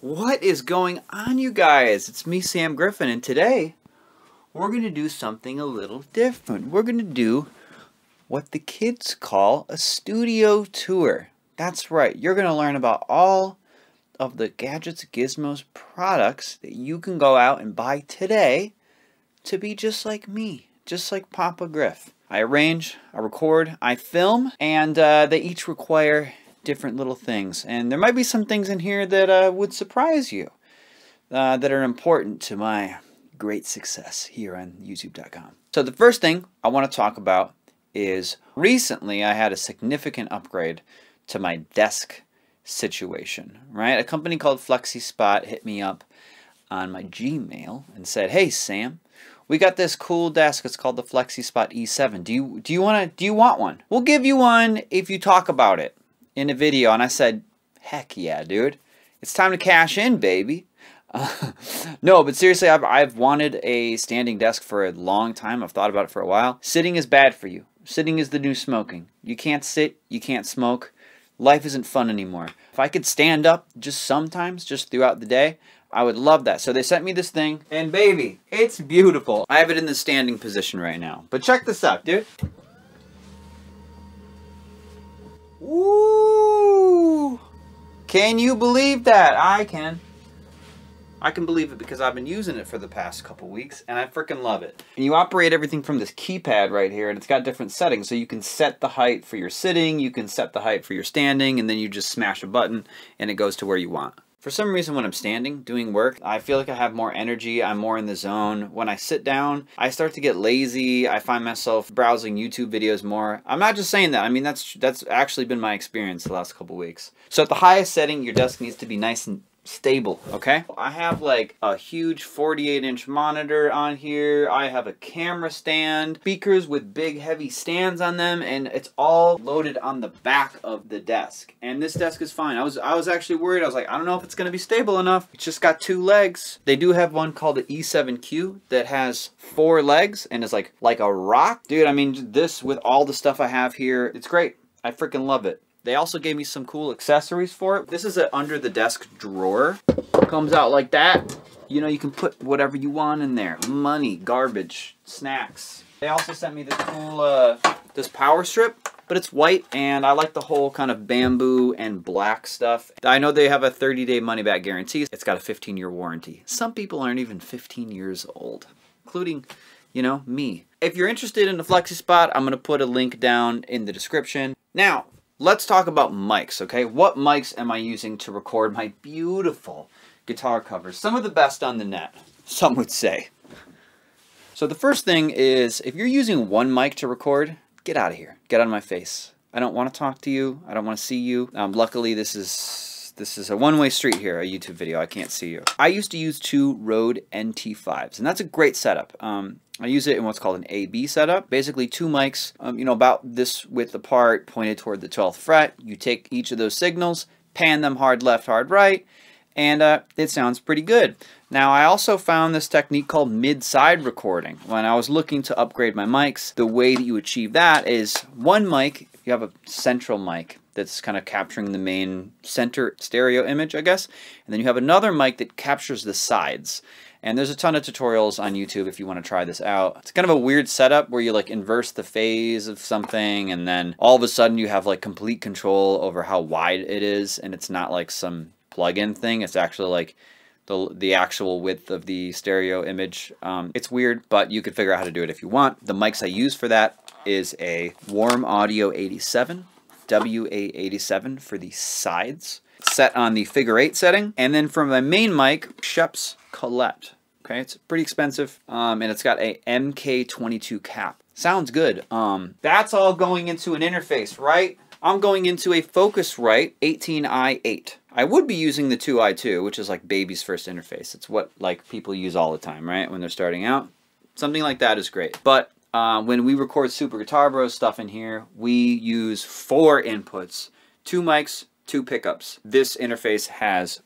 What is going on, you guys? It's me, Sam Griffin, and today we're going to do something a little different. We're going to do what the kids call a studio tour. That's right, you're going to learn about all of the Gadgets Gizmos products that you can go out and buy today to be just like me, just like Papa Griff. I arrange, I record, I film, and uh, they each require different little things. And there might be some things in here that uh, would surprise you uh, that are important to my great success here on YouTube.com. So the first thing I want to talk about is recently I had a significant upgrade to my desk situation, right? A company called FlexiSpot hit me up on my Gmail and said, "Hey Sam, we got this cool desk. It's called the FlexiSpot E7. Do you do you want to do you want one? We'll give you one if you talk about it." In a video, and I said, heck yeah, dude. It's time to cash in, baby. Uh, no, but seriously, I've, I've wanted a standing desk for a long time. I've thought about it for a while. Sitting is bad for you. Sitting is the new smoking. You can't sit, you can't smoke. Life isn't fun anymore. If I could stand up just sometimes, just throughout the day, I would love that. So they sent me this thing, and baby, it's beautiful. I have it in the standing position right now. But check this out, dude. Woo! Can you believe that? I can. I can believe it because I've been using it for the past couple weeks and I freaking love it. And you operate everything from this keypad right here and it's got different settings. So you can set the height for your sitting, you can set the height for your standing, and then you just smash a button and it goes to where you want. For some reason, when I'm standing doing work, I feel like I have more energy. I'm more in the zone. When I sit down, I start to get lazy. I find myself browsing YouTube videos more. I'm not just saying that. I mean, that's that's actually been my experience the last couple weeks. So at the highest setting, your desk needs to be nice and stable, okay? I have like a huge 48 inch monitor on here. I have a camera stand, speakers with big heavy stands on them, and it's all loaded on the back of the desk. And this desk is fine. I was I was actually worried. I was like, I don't know if it's gonna be stable enough. It's just got two legs. They do have one called the E7Q that has four legs and is like like a rock. Dude, I mean this with all the stuff I have here, it's great. I freaking love it. They also gave me some cool accessories for it. This is an under the desk drawer. Comes out like that. You know, you can put whatever you want in there. Money, garbage, snacks. They also sent me this cool, uh, this power strip, but it's white, and I like the whole kind of bamboo and black stuff. I know they have a 30-day money-back guarantee. It's got a 15-year warranty. Some people aren't even 15 years old, including, you know, me. If you're interested in the FlexiSpot, I'm going to put a link down in the description. Now, let's talk about mics, okay? What mics am I using to record my beautiful guitar covers? Some of the best on the net, some would say. So the first thing is, if you're using one mic to record, get out of here. Get out of my face. I don't want to talk to you. I don't want to see you. Um, luckily, this is this is a one-way street here, a YouTube video. I can't see you. I used to use two Rode NT5s, and that's a great setup. Um, I use it in what's called an AB setup. Basically two mics, um, you know, about this width apart, pointed toward the 12th fret. You take each of those signals, pan them hard left, hard right, and uh, it sounds pretty good. Now I also found this technique called mid-side recording. When I was looking to upgrade my mics, the way that you achieve that is one mic, you have a central mic that's kind of capturing the main center stereo image, I guess, and then you have another mic that captures the sides. And there's a ton of tutorials on YouTube if you want to try this out. It's kind of a weird setup where you like inverse the phase of something and then all of a sudden you have like complete control over how wide it is and it's not like some plug-in thing. It's actually like the, the actual width of the stereo image. Um, it's weird, but you could figure out how to do it if you want. The mics I use for that is a Warm Audio 87, WA87 for the sides set on the figure eight setting. And then from my main mic, Schoeps Colette. Okay, it's pretty expensive, um, and it's got a MK22 cap. Sounds good. Um, that's all going into an interface, right? I'm going into a Focusrite 18i8. I would be using the 2i2, which is like baby's first interface. It's what like people use all the time, right? When they're starting out. Something like that is great. But uh, when we record Super Guitar Bros stuff in here, we use four inputs, two mics, two pickups. This interface has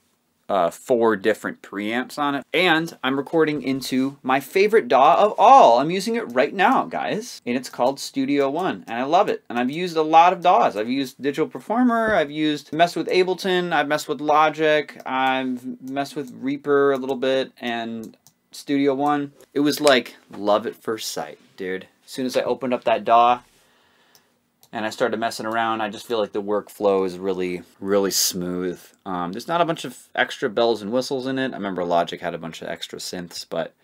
uh, four different preamps on it. And I'm recording into my favorite DAW of all. I'm using it right now, guys. And it's called Studio One. And I love it. And I've used a lot of DAWs. I've used Digital Performer. I've used, messed with Ableton. I've messed with Logic. I've messed with Reaper a little bit. And Studio One. It was like love at first sight, dude. As soon as I opened up that DAW, and I started messing around, I just feel like the workflow is really, really smooth. Um, there's not a bunch of extra bells and whistles in it. I remember Logic had a bunch of extra synths, but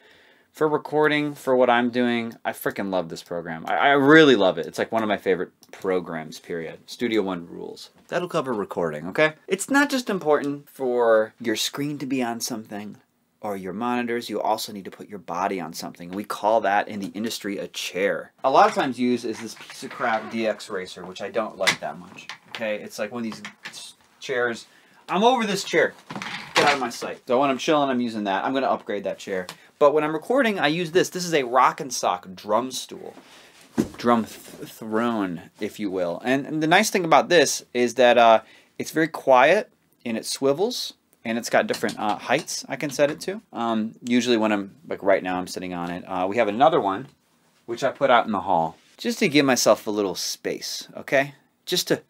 for recording, for what I'm doing, I freaking love this program. I, I really love it. It's like one of my favorite programs, period. Studio One rules. That'll cover recording, okay? It's not just important for your screen to be on something or your monitors, you also need to put your body on something. We call that in the industry a chair. A lot of times used is this piece of crap DX Racer, which I don't like that much. Okay, it's like one of these chairs. I'm over this chair. Get out of my sight. So when I'm chilling, I'm using that. I'm going to upgrade that chair. But when I'm recording, I use this. This is a Roc-N-Soc drum stool. Drum th throne, if you will. And, and, the nice thing about this is that uh, it's very quiet and it swivels and it's got different uh, heights I can set it to. Um, usually when I'm, like right now I'm sitting on it. Uh, we have another one, which I put out in the hall, just to give myself a little space, okay? Just to,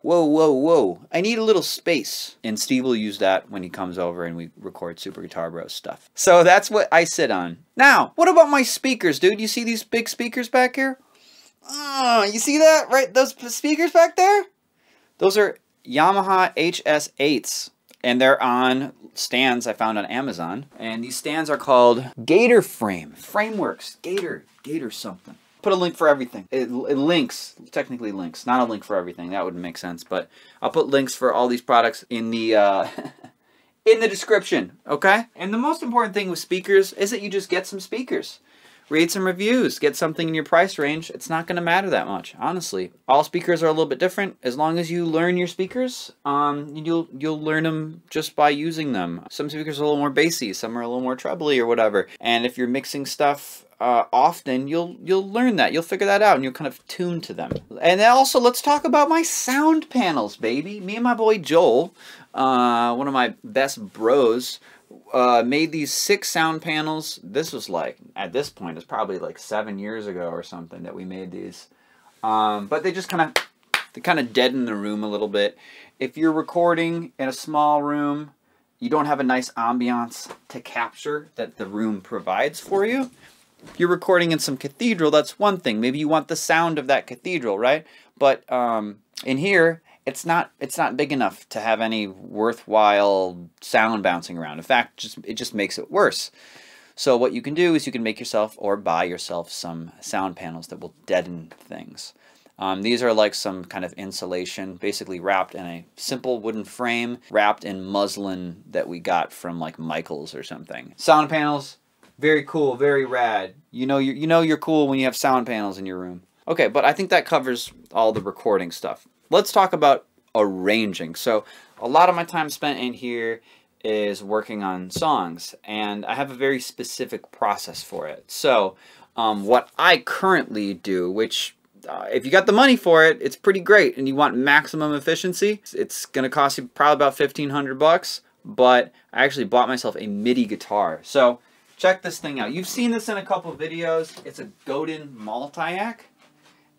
whoa, whoa, whoa, I need a little space. And Steve will use that when he comes over and we record Super Guitar Bros stuff. So that's what I sit on. Now, what about my speakers, dude? You see these big speakers back here? Oh, you see that? Right, those speakers back there? Those are Yamaha HS8s and they're on stands I found on Amazon. And these stands are called Gator Frame. Frameworks. Gator. Gator something. Put a link for everything. It, it, links, technically links, not a link for everything. That wouldn't make sense. But I'll put links for all these products in the uh, in the description. Okay. And the most important thing with speakers is that you just get some speakers read some reviews, get something in your price range. It's not going to matter that much, honestly. All speakers are a little bit different. As long as you learn your speakers, um, you'll you'll learn them just by using them. Some speakers are a little more bassy, some are a little more trebly or whatever. And if you're mixing stuff uh, often, you'll you'll learn that. You'll figure that out, and you'll kind of tune to them. And also, let's talk about my sound panels, baby. Me and my boy Joel, uh, one of my best bros, uh, made these six sound panels. This was like, at this point, it's probably like seven years ago or something that we made these. Um, but they just kind of, they kind of deaden the room a little bit. If you're recording in a small room, you don't have a nice ambiance to capture that the room provides for you. If you're recording in some cathedral, that's one thing. Maybe you want the sound of that cathedral, right? But um, in here, it's not it's not big enough to have any worthwhile sound bouncing around. In fact, just it just makes it worse. So what you can do is you can make yourself or buy yourself some sound panels that will deaden things. Um, these are like some kind of insulation, basically wrapped in a simple wooden frame, wrapped in muslin that we got from like Michaels or something. Sound panels, very cool, very rad. You know, you you know you're cool when you have sound panels in your room. Okay, but I think that covers all the recording stuff let's talk about arranging. So a lot of my time spent in here is working on songs and I have a very specific process for it. So um, what I currently do, which uh, if you got the money for it, it's pretty great and you want maximum efficiency, it's going to cost you probably about 1500 bucks, but I actually bought myself a MIDI guitar. So check this thing out. You've seen this in a couple videos. It's a Godin Multiac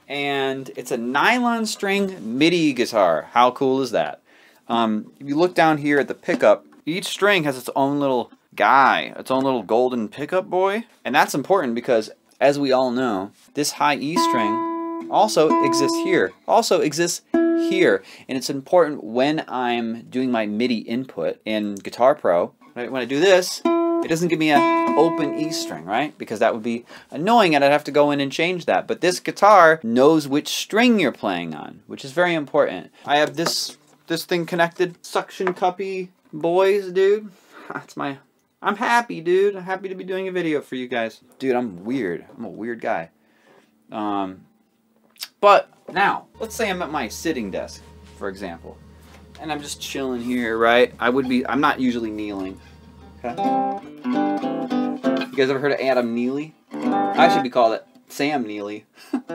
and it's a nylon string MIDI guitar. How cool is that? Um, if you look down here at the pickup, each string has its own little guy, its own little golden pickup boy. And that's important because, as we all know, this high E string also exists here, also exists here. And it's important when I'm doing my MIDI input in Guitar Pro, right, when I do this, it doesn't give me an open E string, right? Because that would be annoying and I'd have to go in and change that. But this guitar knows which string you're playing on, which is very important. I have this this thing connected, suction cuppy boys, dude. That's my I'm happy, dude. I'm happy to be doing a video for you guys. Dude, I'm weird. I'm a weird guy. Um, but now, let's say I'm at my sitting desk, for example, and I'm just chilling here, right? I would be, I'm not usually kneeling. You guys ever heard of Adam Neely? I should be called it Sam Neely.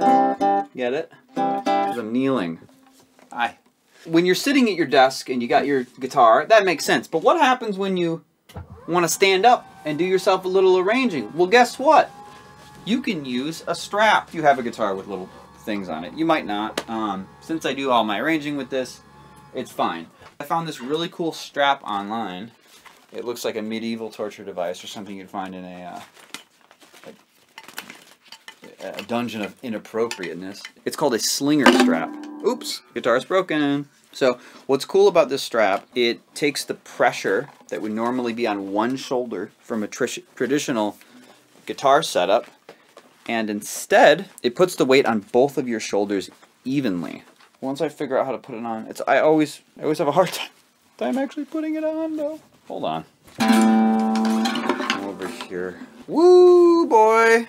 Get it? Because I'm kneeling. I When you're sitting at your desk and you got your guitar, that makes sense. But what happens when you want to stand up and do yourself a little arranging? Well, guess what? You can use a strap. You have a guitar with little things on it. You might not. Um, since I do all my arranging with this, it's fine. I found this really cool strap online. It looks like a medieval torture device or something you'd find in a, uh, a dungeon of inappropriateness. It's called a slinger strap. Oops, guitar's broken. So what's cool about this strap, it takes the pressure that would normally be on one shoulder from a traditional guitar setup and instead it puts the weight on both of your shoulders evenly. Once I figure out how to put it on, it's I always I always have a hard time, time actually putting it on though. Hold on. Over here. Woo boy!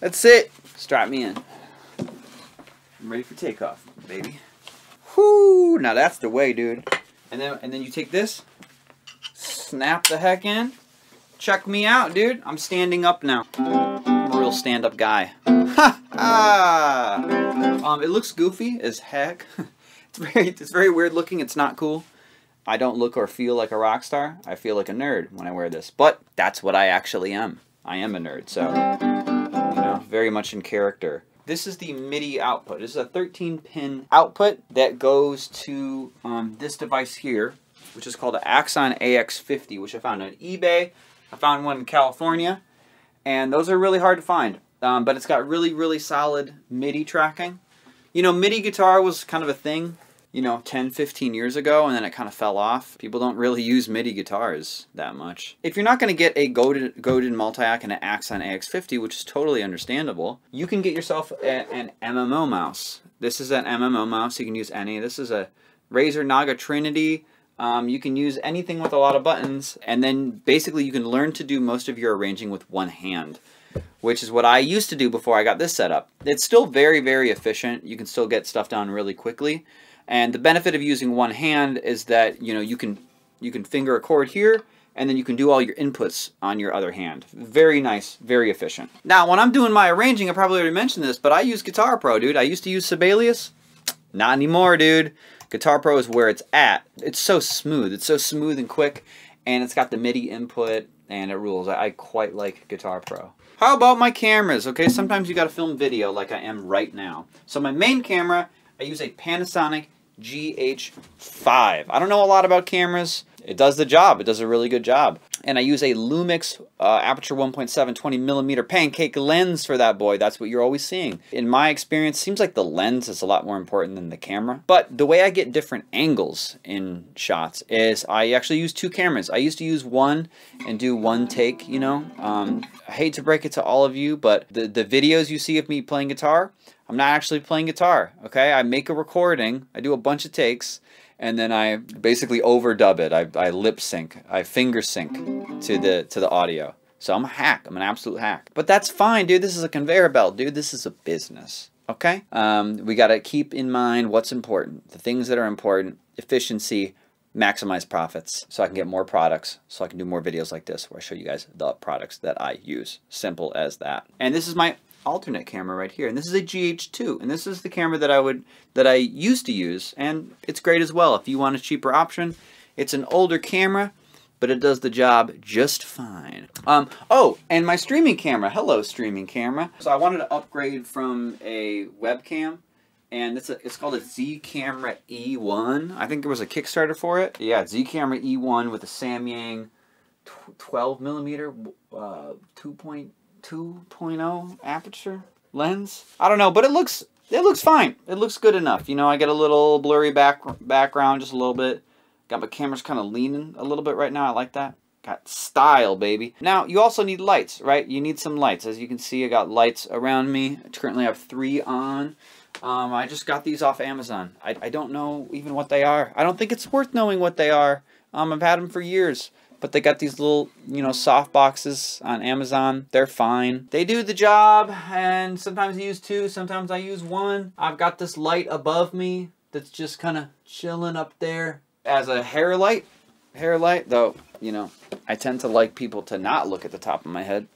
That's it. Strap me in. I'm ready for takeoff, baby. Whoo! Now that's the way, dude. And then and then you take this, snap the heck in. Check me out, dude. I'm standing up now. I'm a real stand-up guy. Ha! ah! Um, it looks goofy as heck. it's very it's very weird looking. It's not cool. I don't look or feel like a rock star. I feel like a nerd when I wear this. But that's what I actually am. I am a nerd, so you know, very much in character. This is the MIDI output. This is a 13 pin output that goes to um, this device here, which is called an Axon AX50, which I found on eBay. I found one in California, and those are really hard to find. Um, but it's got really, really solid MIDI tracking. You know, MIDI guitar was kind of a thing you know, 10, 15 years ago, and then it kind of fell off. People don't really use MIDI guitars that much. If you're not going to get a Godin, Godin Multiac and an Axon AX50, which is totally understandable, you can get yourself a, an MMO mouse. This is an MMO mouse. You can use any. This is a Razer Naga Trinity. Um, you can use anything with a lot of buttons, and then basically you can learn to do most of your arranging with one hand which is what I used to do before I got this set up. It's still very, very efficient. You can still get stuff done really quickly. And the benefit of using one hand is that you know you can you can finger a chord here and then you can do all your inputs on your other hand. Very nice, very efficient. Now, when I'm doing my arranging, I probably already mentioned this, but I use Guitar Pro, dude. I used to use Sibelius. Not anymore, dude. Guitar Pro is where it's at. It's so smooth. It's so smooth and quick, and it's got the MIDI input, and it rules. I, I quite like Guitar Pro. How about my cameras? Okay, sometimes you got to film video like I am right now. So my main camera, I use a Panasonic GH5. I don't know a lot about cameras. It does the job. It does a really good job. And I use a Lumix uh, aperture 1.7 20 millimeter pancake lens for that boy. That's what you're always seeing. In my experience, seems like the lens is a lot more important than the camera. But the way I get different angles in shots is I actually use two cameras. I used to use one and do one take, you know. Um, I hate to break it to all of you, but the, the videos you see of me playing guitar, I'm not actually playing guitar, okay? I make a recording, I do a bunch of takes, and then I basically overdub it. I, I lip sync, I finger sync to the to the audio. So I'm a hack. I'm an absolute hack. But that's fine, dude. This is a conveyor belt, dude. This is a business. Okay? Um, we got to keep in mind what's important. The things that are important, efficiency, maximize profits so I can get more products, so I can do more videos like this where I show you guys the products that I use. Simple as that. And this is my alternate camera right here. And this is a GH2. And this is the camera that I would that I used to use. And it's great as well. If you want a cheaper option, it's an older camera, but it does the job just fine. Um, oh, and my streaming camera. Hello, streaming camera. So I wanted to upgrade from a webcam and it's a, it's called a Z Camera E1. I think there was a Kickstarter for it. Yeah, Z Camera E1 with a Samyang 12 millimeter uh, 2. 2.0 aperture lens. I don't know, but it looks it looks fine. It looks good enough. You know, I get a little blurry back background, just a little bit. Got my camera's kind of leaning a little bit right now. I like that. Got style, baby. Now, you also need lights, right? You need some lights. As you can see, I got lights around me. I currently have three on. Um, I just got these off Amazon. I, I don't know even what they are. I don't think it's worth knowing what they are. Um, I've had them for years but they got these little, you know, soft boxes on Amazon. They're fine. They do the job, and sometimes I use two, sometimes I use one. I've got this light above me that's just kind of chilling up there as a hair light. Hair light, though, you know, I tend to like people to not look at the top of my head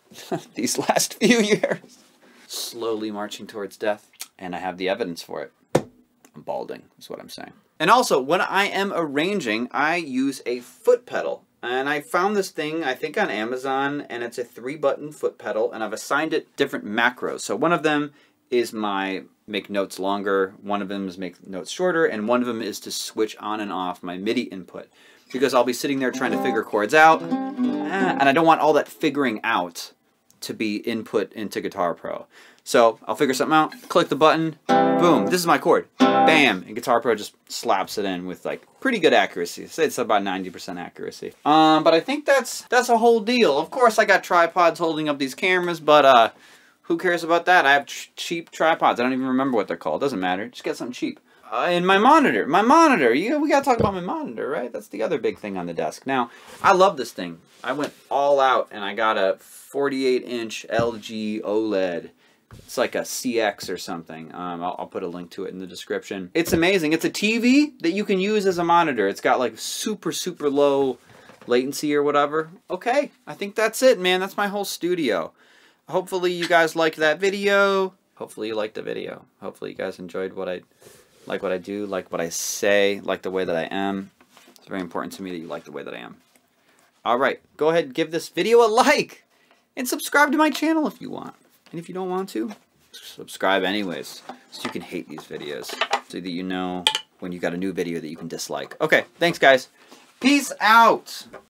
these last few years. Slowly marching towards death, and I have the evidence for it. I'm balding, is what I'm saying. And also, when I am arranging, I use a foot pedal. And I found this thing, I think on Amazon, and it's a three button foot pedal, and I've assigned it different macros. So one of them is my make notes longer, one of them is make notes shorter, and one of them is to switch on and off my MIDI input. Because I'll be sitting there trying to figure chords out, eh, and I don't want all that figuring out to be input into Guitar Pro. So I'll figure something out, click the button, boom, this is my chord. Bam! And Guitar Pro just slaps it in with like pretty good accuracy. Say it's about 90% accuracy. Um, but I think that's that's a whole deal. Of course I got tripods holding up these cameras, but uh, who cares about that? I have ch cheap tripods. I don't even remember what they're called. Doesn't matter. Just get something cheap. Uh, and my monitor, my monitor. You, we gotta talk about my monitor, right? That's the other big thing on the desk. Now, I love this thing. I went all out and I got a 48 inch LG OLED it's like a CX or something. Um, I'll, I'll, put a link to it in the description. It's amazing. It's a TV that you can use as a monitor. It's got like super, super low latency or whatever. Okay, I think that's it, man. That's my whole studio. Hopefully you guys liked that video. Hopefully you liked the video. Hopefully you guys enjoyed what I like what I do, like what I say, like the way that I am. It's very important to me that you like the way that I am. All right, go ahead give this video a like and subscribe to my channel if you want. And if you don't want to, subscribe anyways, so you can hate these videos, so that you know when you got a new video that you can dislike. Okay, thanks guys. Peace out!